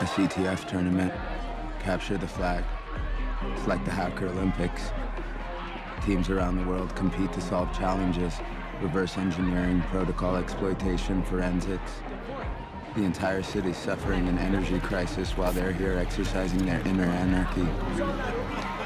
a CTF tournament, capture the flag. It's like the Hacker Olympics. Teams around the world compete to solve challenges, reverse engineering, protocol exploitation, forensics. The entire city's suffering an energy crisis while they're here exercising their inner anarchy.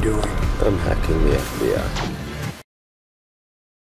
Doing? I'm hacking the FBI.